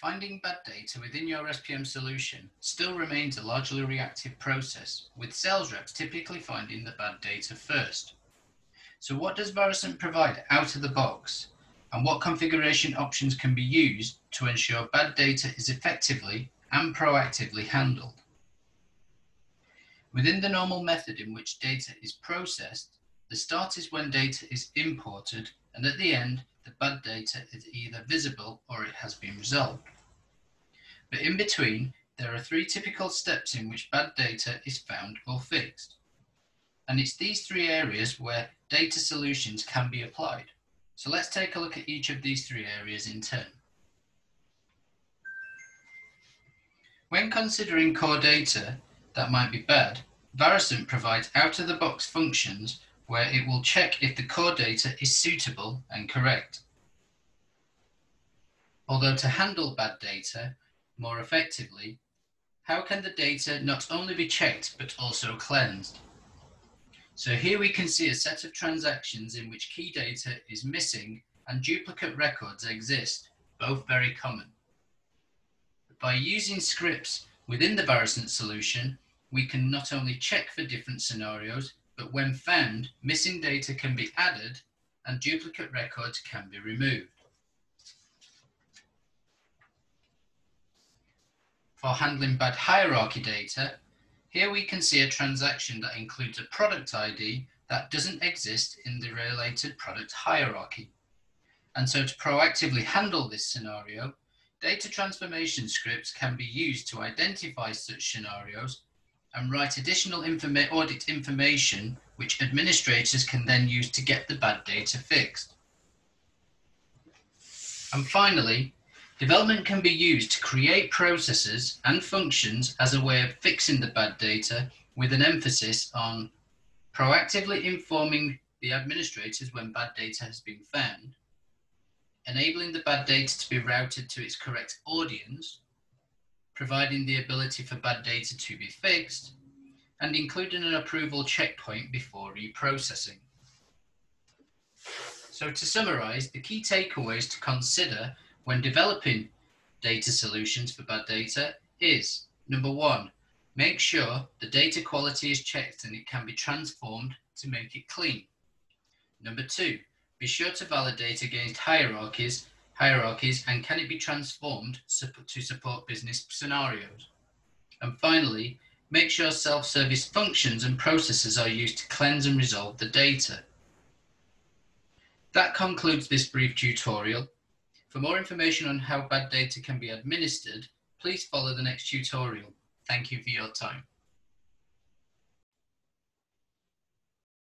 Finding bad data within your SPM solution still remains a largely reactive process, with sales reps typically finding the bad data first. So what does Varicent provide out of the box? And what configuration options can be used to ensure bad data is effectively and proactively handled? Within the normal method in which data is processed, the start is when data is imported, and at the end, the bad data is either visible or it has been resolved. But in between, there are three typical steps in which bad data is found or fixed. And it's these three areas where data solutions can be applied. So let's take a look at each of these three areas in turn. When considering core data that might be bad, Varicent provides out-of-the-box functions where it will check if the core data is suitable and correct. Although to handle bad data more effectively, how can the data not only be checked but also cleansed? So here we can see a set of transactions in which key data is missing and duplicate records exist, both very common. By using scripts within the Varicent solution, we can not only check for different scenarios, but when found, missing data can be added and duplicate records can be removed. For handling bad hierarchy data, here we can see a transaction that includes a product ID that doesn't exist in the related product hierarchy. And so to proactively handle this scenario, data transformation scripts can be used to identify such scenarios and write additional informa audit information which administrators can then use to get the bad data fixed. And finally, development can be used to create processes and functions as a way of fixing the bad data with an emphasis on proactively informing the administrators when bad data has been found, enabling the bad data to be routed to its correct audience, providing the ability for bad data to be fixed, and including an approval checkpoint before reprocessing. So to summarize, the key takeaways to consider when developing data solutions for bad data is number one, make sure the data quality is checked and it can be transformed to make it clean. Number two, be sure to validate against hierarchies hierarchies and can it be transformed to support business scenarios? And finally, make sure self-service functions and processes are used to cleanse and resolve the data. That concludes this brief tutorial. For more information on how bad data can be administered, please follow the next tutorial. Thank you for your time.